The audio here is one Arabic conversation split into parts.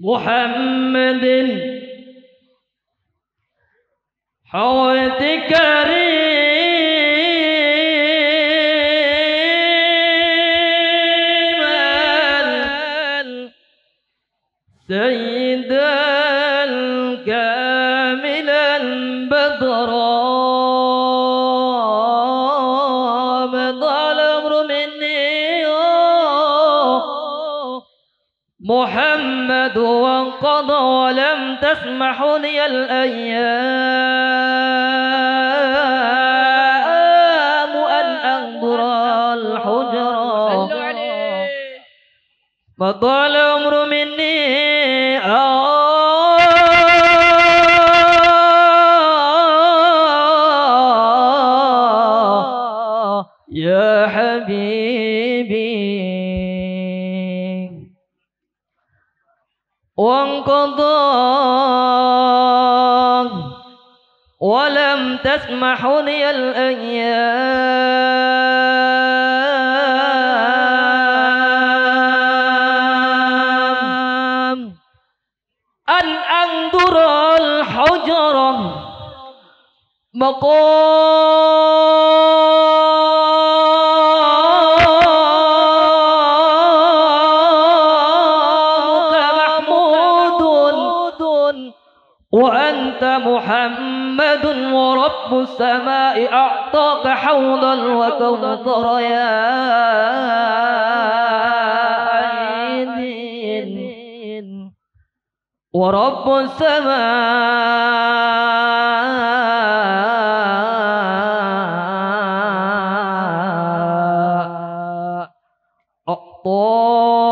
محمد. حوت كريم. سيد محمد وانقضى ولم تسمحني الأيام أن أنظر الحجرة مضى الأمر مني. آه يا حبيبي. وانقضى ولم تسمحني الأيام. أن أنظر الحجرة مقامك محمد ورب السماء أعطاك حوضا وكوثر يا ورب السماء أعطى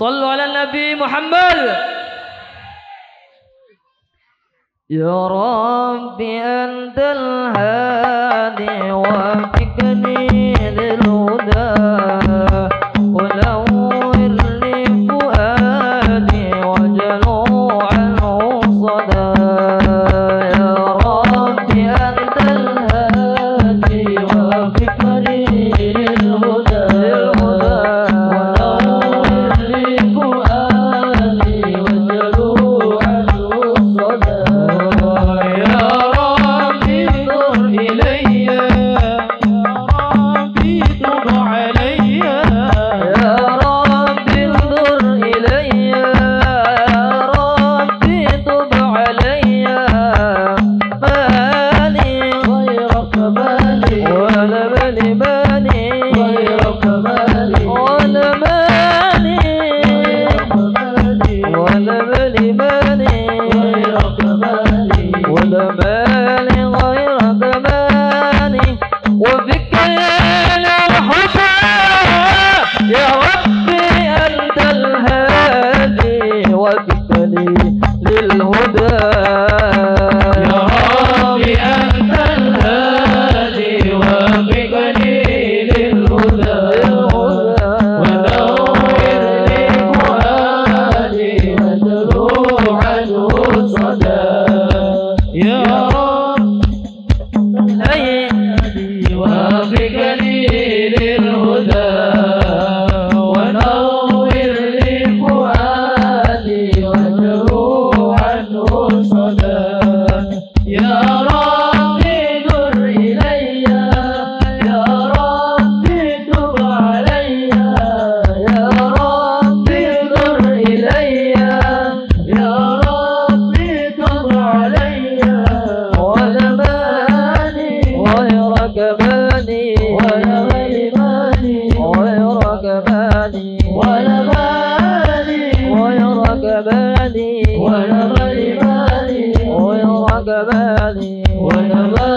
صلوا على النبي محمد. يا رب أنت الهادي وفقني للهدى. للهدى. يا رب أنت الهادي وفقني للهدى. ونور لي فؤادي وتلو عنه صدى يا رب هيا وفقني gabali wani ba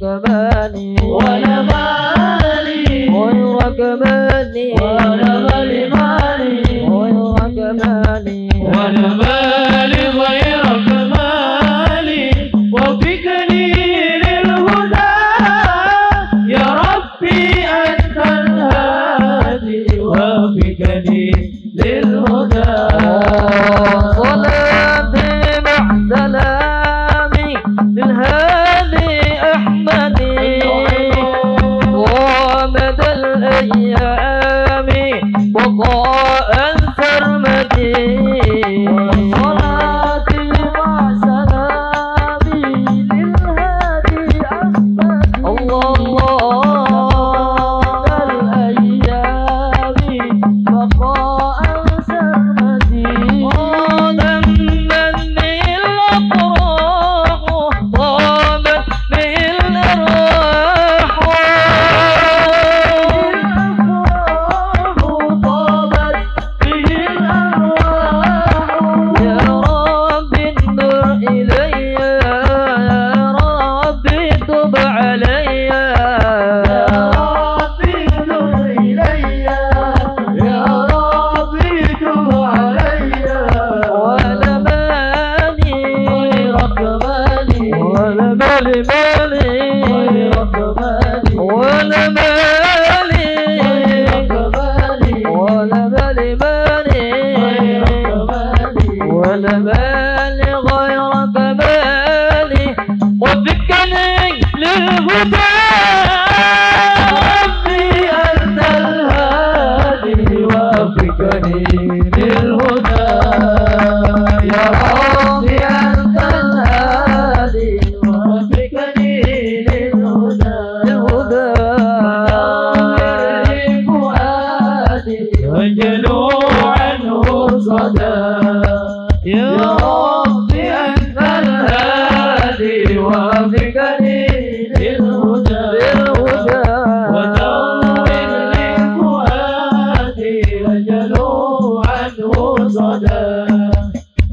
كمالي ولا مالي غير كمالي ولا مالي مالي غير كمالي. ولا مالي غير كمالي وفيك للهدى يا ربي أنت الهادي. وفكني كمالي غير كمالي وفكني لهداك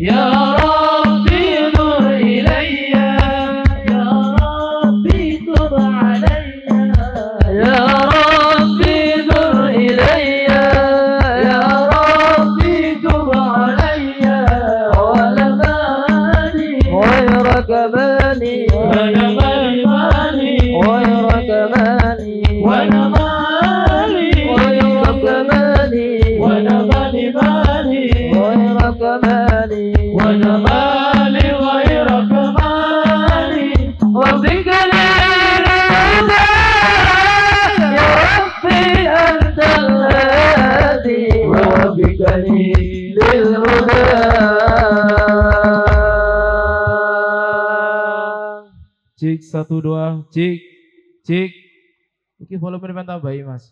Yeah. Cik, satu, dua, cik, cik. Oke, volume depan tambahin, Mas.